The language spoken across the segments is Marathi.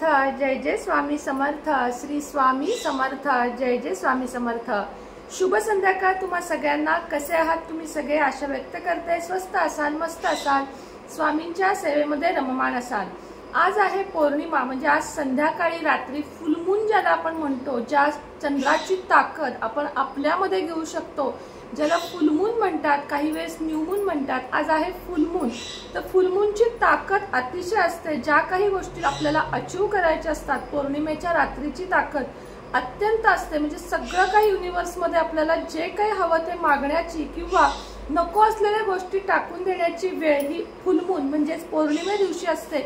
समर्थ जय जय स्वामी समर्थ श्री स्वामी समर्थ जय जय स्वामी समर्थ. शुभ संध्याकाळ तुम्हा सगळ्यांना. कसे आहात तुम्ही सगळे? आशा व्यक्त करताय स्वस्त असाल मस्त असाल. स्वामींच्या सेवेमध्ये रममाण असाल. आज आहे पौर्णिमा म्हणजे आज संध्याकाळी रात्री फुलमून ज्याला आपण म्हणतो ज्या चंद्राची ताकद आपण आपल्यामध्ये घेऊ शकतो ज्याला फुलमून म्हणतात काही वेळेस न्यूमून म्हणतात आज आहे फुलमून. तर फुलमूनची ताकद अतिशय असते ज्या काही गोष्टी आपल्याला अचीव करायच्या असतात पौर्णिमेच्या रात्रीची ताकद अत्यंत असते. म्हणजे सगळं काही युनिव्हर्समध्ये आपल्याला जे काही हवं ते मागण्याची किंवा नको असलेल्या गोष्टी टाकून देण्याची वेळ ही फुलमून म्हणजेच पौर्णिमे दिवशी असते.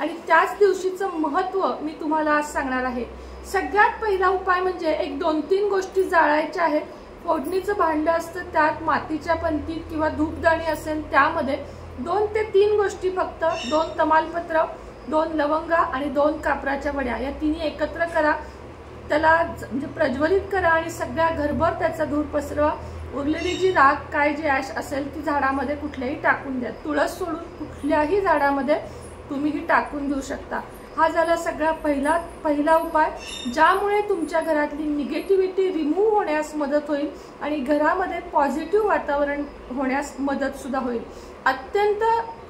आणि त्याच दिवशीचं महत्त्व मी तुम्हाला आज सांगणार आहे. सगळ्यात पहिला उपाय म्हणजे एक दोन तीन गोष्टी जाळायच्या आहेत. फोडणीचं भांडं असतं त्यात मातीच्या पंतीत किंवा धूपदाणी असेल त्यामध्ये दोन ते तीन गोष्टी फक्त दोन तमालपत्र दोन लवंगा आणि दोन कापराच्या वड्या. या तिन्ही एकत्र करा. त्याला म्हणजे प्रज्वलित करा आणि सगळ्या घरभर त्याचा धूर पसरवा. उरलेली जी राख काय जी ॲश असेल ती झाडामध्ये कुठल्याही टाकून द्या. तुळस सोडून कुठल्याही झाडामध्ये तुम्ही ही टाकून देऊ शकता. हा झाला सगळा पहिला पहिला उपाय ज्यामुळे तुमच्या घरातली निगेटिव्हिटी रिमूव्ह होण्यास मदत होईल आणि घरामध्ये पॉझिटिव्ह वातावरण होण्यास मदतसुद्धा होईल. अत्यंत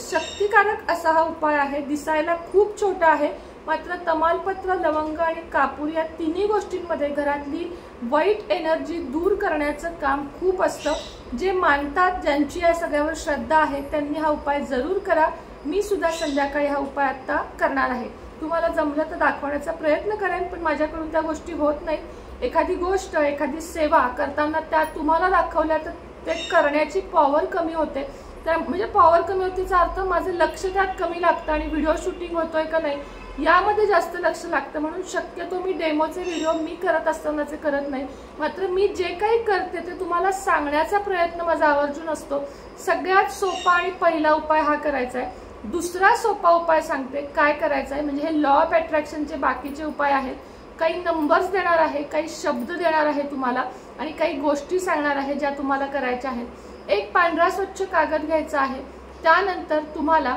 शक्तिकारक असा हा उपाय आहे. दिसायला खूप छोटा आहे. मात्र तमालपत्र लवंग आणि कापूर या तिन्ही गोष्टींमध्ये घरातली वाईट एनर्जी दूर करण्याचं काम खूप असतं. जे मानतात ज्यांची या सगळ्यावर श्रद्धा आहे त्यांनी हा उपाय जरूर करा. मी सुद्धा संध्याकाळी हा उपाय आता करणार आहे. तुम्हाला जमलं तर दाखवण्याचा प्रयत्न करेन पण माझ्याकडून त्या गोष्टी होत नाही एखादी गोष्ट एखादी सेवा करताना त्या तुम्हाला दाखवल्या तर ते करण्याची पॉवर कमी होते. त्या म्हणजे पॉवर कमी होतीचा अर्थ माझं लक्ष त्यात कमी लागतं आणि व्हिडिओ शूटिंग होतोय का नाही यामध्ये जास्त लक्ष लागतं म्हणून शक्यतो मी डेमोचे व्हिडिओ मी करत असतानाचे करत नाही. मात्र मी जे काही करते ते तुम्हाला सांगण्याचा प्रयत्न माझा आवर्जून असतो. सगळ्यात सोपा आणि पहिला उपाय हा करायचा आहे. दुसरा सोपा उपाय सांगते काय करायचा आहे? म्हणजे हे लॉ ऑफ अट्रॅक्शनचे बाकीचे उपाय आहेत. काही नंबर्स देणार आहे काही शब्द देणार आहे तुम्हाला आणि काही गोष्टी सांगणार आहे ज्या तुम्हाला करायच्या आहेत. एक पांढरा स्वच्छ कागद घ्यायचा आहे. त्यानंतर तुम्हाला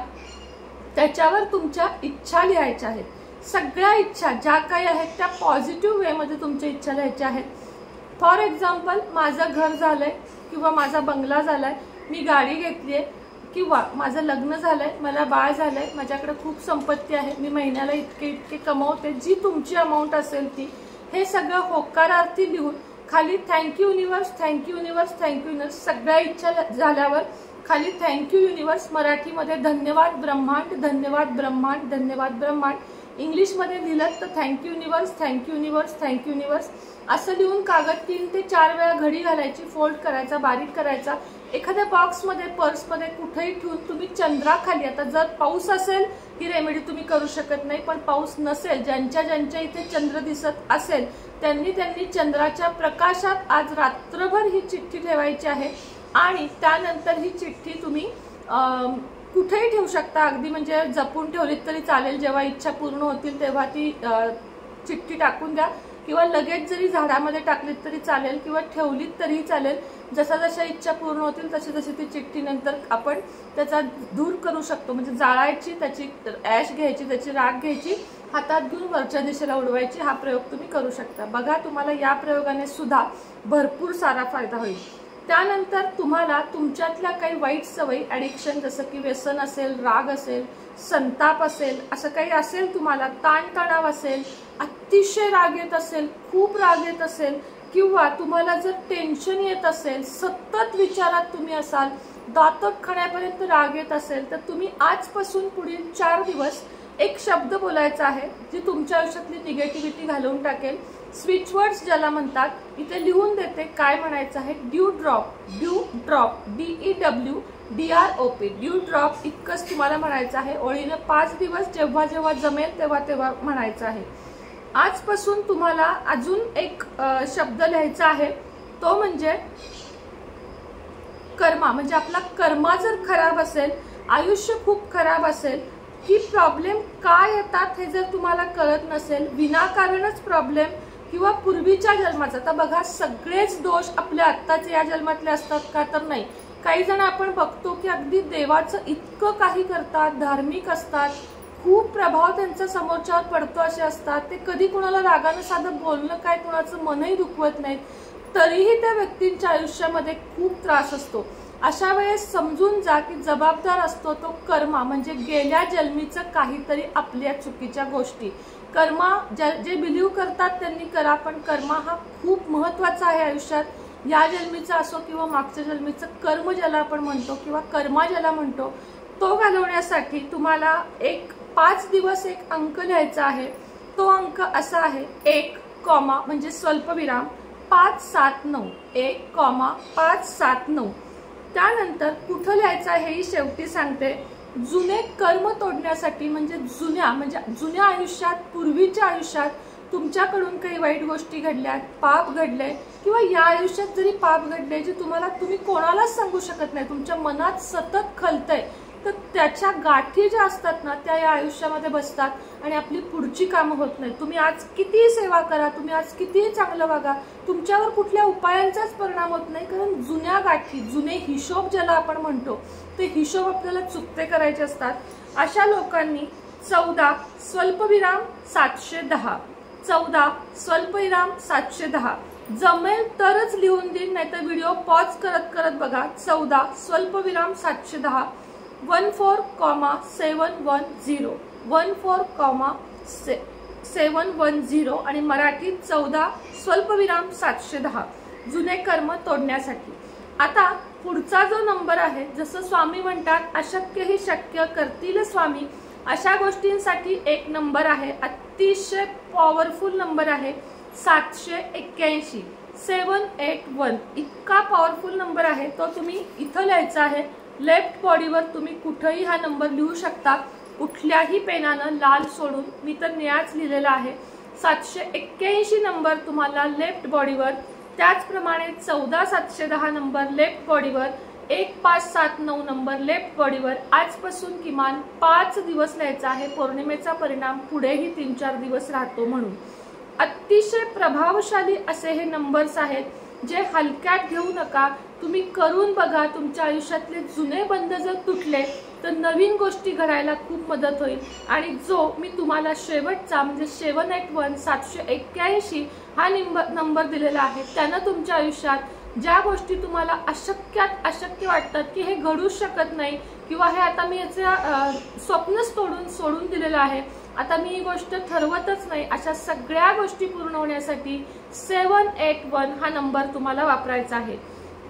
त्याच्यावर तुमच्या इच्छा लिहायच्या आहेत. सगळ्या इच्छा ज्या काही आहेत त्या पॉझिटिव्ह वेमध्ये तुमच्या इच्छा लिहायच्या आहेत. फॉर एक्झाम्पल माझं घर झालंय किंवा माझा बंगला झालाय मी गाडी घेतली आहे किंवा माझं लग्न झालंय मला बाळ झालंय माझ्याकडे खूप संपत्ती आहे मी महिन्याला इतके इतके कमवते जी तुमची अमाऊंट असेल ती हे सगळं होकारार्थी लिहून खाली thank you universe thank you universe thank you universe सगळ्या इच्छा झाल्यावर खाली थँक्यू युनिवर्स मराठीमध्ये धन्यवाद ब्रह्मांड धन्यवाद ब्रह्मांड धन्यवाद ब्रह्मांड. इंग्लिशमध्ये लिहिलं तर thank you universe thank you universe thank you universe असं लिहून कागद तीन ते चार वेळा घडी घालायची फोल्ड करायचा बारीक करायचा. एखाद्या बॉक्समध्ये पर्समध्ये कुठेही ठेवून तुम्ही चंद्राखाली आता जर पाऊस असेल ही रेमेडी तुम्ही करू शकत नाही. पण पाऊस नसेल ज्यांच्या ज्यांच्या इथे चंद्र दिसत असेल त्यांनी त्यांनी चंद्राच्या प्रकाशात आज रात्रभर ही चिठ्ठी ठेवायची आहे. आणि त्यानंतर ही चिठ्ठी तुम्ही कुठेही ठेवू शकता. अगदी म्हणजे जपून ठेवलीत तरी चालेल. जेव्हा इच्छा पूर्ण होतील तेव्हा ती चिठ्ठी टाकून द्या. किंवा लगेच जरी झाडामध्ये टाकलीत तरी चालेल किंवा ठेवलीत तरीही चालेल. जसा जशा इच्छा पूर्ण होतील तशी तशी ती चिठ्ठी नंतर आपण त्याचा दूर करू शकतो. म्हणजे जाळायची त्याची ॲश घ्यायची त्याची राग घ्यायची हातात घेऊन वरच्या दिशेला उडवायची हा प्रयोग तुम्ही करू शकता. बघा तुम्हाला या प्रयोगाने सुद्धा भरपूर सारा फायदा होईल. त्यानंतर तुम्हाला तुमच्यातल्या काही वाईट सवयी ॲडिक्शन जसं की व्यसन असेल राग असेल संताप असेल असं काही असेल तुम्हाला ताणतणाव असेल अतिशय राग येत असेल खूप राग येत असेल किंवा तुम्हाला जर टेन्शन येत असेल सतत विचारात तुम्ही असाल दातक खाण्यापर्यंत राग येत असेल तर तुम्ही आजपासून पुढील चार दिवस एक शब्द बोलायचा आहे जी तुमच्या आयुष्यातली निगेटिव्हिटी घालवून टाकेल. स्विच वर्ड्स ज्याला म्हणतात इथे लिहून देते काय म्हणायचं आहे. Dew drop dew drop D E W D R O P dew drop इतकंच तुम्हाला म्हणायचं आहे. ओळीनं पाच दिवस जेव्हा जेव्हा जमेल तेव्हा तेव्हा म्हणायचं आहे. आजपासून तुम्हाला अजून एक शब्द लिहायचा आहे. तो म्हणजे कर्मा. म्हणजे आपला कर्मा जर खराब असेल आयुष्य खूप खराब असेल की प्रॉब्लेम का येतात हे जर तुम्हाला कळत नसेल विनाकारणच प्रॉब्लेम किंवा पूर्वीच्या जन्माचा. तर बघा सगळेच दोष आपल्या आत्ताचे या जन्मातले असतात का तर नाही. काही जण आपण बघतो की अगदी देवाचं इतकं काही करतात धार्मिक असतात खूप प्रभाव त्यांचा समोरच्यावर पडतो असे असतात. ते कधी कुणाला रागानं साधं बोलणं काय कुणाचं मनही दुखवत नाहीत. तरीही त्या व्यक्तींच्या आयुष्यामध्ये खूप त्रास असतो. अशा वेळेस समजून जा की जबाबदार असतो तो कर्मा म्हणजे गेल्या जन्मीचं काहीतरी आपल्या चुकीच्या गोष्टी. कर्मा जे बिलीव करतात त्यांनी करा पण कर्मा हा खूप महत्त्वाचा आहे आयुष्यात. या जन्मीचा असो किंवा मागच्या जन्मीचं कर्म ज्याला आपण म्हणतो किंवा कर्मा ज्याला म्हणतो तो घालवण्यासाठी तुम्हाला एक पाच दिवस एक अंक लिहायचा आहे. तो अंक असा आहे एक कॉमा म्हणजे स्वल्पविराम पाच सात नऊ एक कॉमा पाच सात नऊ. त्यानंतर कुठं लिहायचं हेही शेवटी सांगते. जुने कर्म तोडण्यासाठी म्हणजे जुन्या म्हणजे जुन्या आयुष्यात पूर्वीच्या आयुष्यात तुमच्याकडून काही वाईट गोष्टी घडल्या पाप घडले किंवा या आयुष्यात जरी पाप घडले जे तुम्हाला तुम्ही कोणालाच सांगू शकत नाही. तुमच्या मनात सतत खलतंय. तर त्याच्या गाठी ज्या असतात ना त्या या आयुष्यामध्ये बसतात. आणि आपली पुढची कामं होत नाही तुम्ही आज कितीही सेवा करा तुम्ही आज कितीही चांगलं वागा तुमच्यावर कुठल्या उपायांचाच परिणाम होत नाही. कारण जुन्या गाठी जुने हिशोब ज्याला आपण म्हणतो ते हिशोब आपल्याला चुकते करायचे असतात. अशा लोकांनी चौदा स्वल्पविराम सातशे दहा. चौदा स्वल्पविराम सातशे दहा. जमेल तरच लिहून देईन नाहीतर व्हिडिओ पॉज करत करत बघा. चौदा स्वल्पविराम सातशे दहा. One four comma seven one zero. One four comma से सेवन वन झिरो आणि मराठीत चौदा स्वल्पविराम सातशे दहा. जुने कर्म तोडण्यासाठी. आता पुढचा जो नंबर आहे जसं स्वामी म्हणतात अशक्य ही शक्य करतील स्वामी अशा गोष्टींसाठी एक नंबर आहे अतिशय पॉवरफुल नंबर आहे सातशे एक्क्याऐंशी. सेवन एट वन इतका पॉवरफुल नंबर आहे तो तुम्ही इथं लिहायचा आहे. लेफ्ट बॉडीवर तुम्ही कुठंही हा नंबर लिहू शकता. कुठल्याही पेनानं लाल सोडून मी तर निळाच लिहिलेला आहे. सातशे एक्क्याऐंशी नंबर तुम्हाला लेफ्ट बॉडीवर त्याचप्रमाणे चौदा सातशे दहा नंबर लेफ्ट बॉडीवर एक पाच सात नऊ नंबर लेफ्ट बॉडीवर आजपासून किमान पाच दिवस लिहायचा आहे. पौर्णिमेचा परिणाम पुढेही तीन चार दिवस राहतो म्हणून. अतिशय प्रभावशाली असे हे नंबर्स आहेत जे हलक्यात घेऊ नका. तुम्ही करून बघा तुमच्या आयुष्यातले जुने बंध जर तुटले तर नवीन गोष्टी घडायला खूप मदत होईल. आणि जो मी तुम्हाला शेवटचा म्हणजे सेवन एट वन सातशे एक्क्याऐंशी हा नंबर दिलेला आहे त्यानं तुमच्या आयुष्यात ज्या गोष्टी तुम्हाला अशक्यात अशक्य वाटतात की हे घडूच शकत नाही किंवा हे आता मी याचं स्वप्नच तोडून सोडून दिलेलं आहे आता मी ही गोष्ट ठरवतच नाही अशा सगळ्या गोष्टी पूर्ण होण्यासाठी सेवन एट वन हा नंबर तुम्हाला वापरायचा आहे.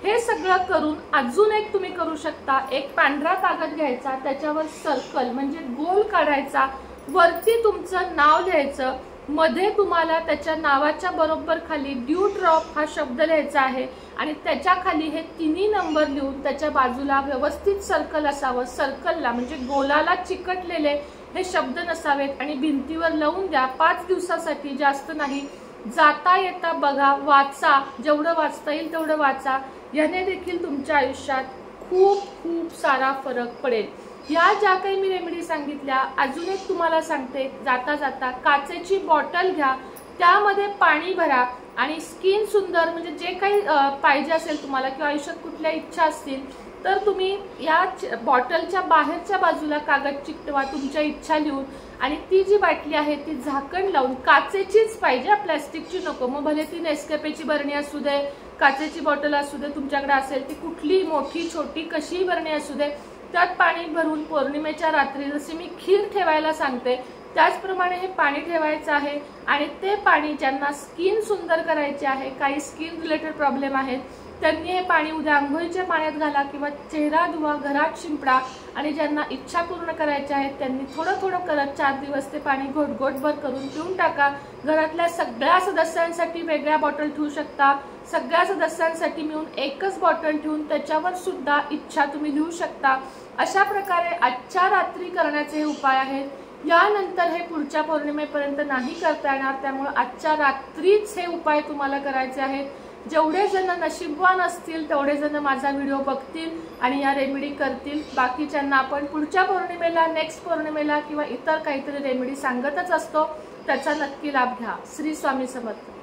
हे सगळं करून अजून एक तुम्ही करू शकता. एक पांढरा कागद घ्यायचा त्याच्यावर सर्कल म्हणजे गोल काढायचा. वरती तुमचं नाव लिहायचं. मध्ये तुम्हाला त्याच्या नावाच्या बरोबर खाली ड्यू ड्रॉप हा शब्द लिहायचा आहे. आणि त्याच्याखाली हे तिन्ही नंबर लिहून त्याच्या बाजूला व्यवस्थित सर्कल असावं. सर्कलला म्हणजे गोलाला चिकटलेले हे शब्द नसावेत. आणि भिंतीवर लावून द्या. पाच दिवसासाठी जास्त नाही. जाता येता बघा वाचा. जेवढं वाचता येईल तेवढं वाचा. याने देखील तुमच्या आयुष्यात खूप खूप सारा फरक पडेल. या ज्या काही मी रेमेडी सांगितल्या अजून एक तुम्हाला सांगते. जाता जाता काचेची बॉटल घ्या. त्यामध्ये पाणी भरा आणि स्किन सुंदर म्हणजे जे काही पाहिजे असेल तुम्हाला किंवा आयुष्यात कुठल्या इच्छा असतील तर तुम्ही या बॉटलच्या बाहेरच्या बाजूला कागद चिकटवा तुमच्या इच्छा लिहून. आणि ती जी बाटली आहे ती झाकण लावून काचेचीच पाहिजे. प्लॅस्टिकची नको. मग भले ती नेस्केपेची बरणी असू दे काचेची बॉटल असू दे तुमच्याकडे असेल ती कुठली मोठी छोटी कशीही बरणी असू दे त्यात पाणी भरून पौर्णिमेच्या रात्री जसे मी खीर ठेवायला सांगते त्याचप्रमाणे हे पाणी ठेवायचं आहे आणि ते पाणी ज्यांना स्किन सुंदर करायचे आहे काही स्किन रिलेटेड प्रॉब्लेम आहेत त्यांनी हे पाणी उद्या आंघोळीच्या पाण्यात घाला किंवा चेहरा धुवा घरात शिंपडा आणि ज्यांना इच्छा पूर्ण करायच्या आहेत त्यांनी थोडं थोडं करत चार दिवस ते पाणी घोटघोटभर करून पिऊन टाका. घरातल्या सगळ्या सदस्यांसाठी वेगळ्या बॉटल ठेवू शकता. सगळ्या सदस्यांसाठी मिळून एकच बॉटल ठेवून त्याच्यावर सुद्धा इच्छा तुम्ही लिहू शकता. अशा प्रकारे आजच्या रात्री करण्याचे हे उपाय आहेत. यानंतर हे पुढच्या पौर्णिमेपर्यंत नाही करता येणार त्यामुळे आजच्या रात्रीच हे उपाय तुम्हाला करायचे आहेत. जेवढे जण नशीबवान असतील तेवढे जण माझा व्हिडिओ बघतील आणि या रेमेडी करतील. बाकीच्यांना आपण पुढच्या पौर्णिमेला नेक्स्ट पौर्णिमेला किंवा इतर काहीतरी रेमेडी सांगतच असतो त्याचा नक्की लाभ घ्या. श्री स्वामी समर्थ.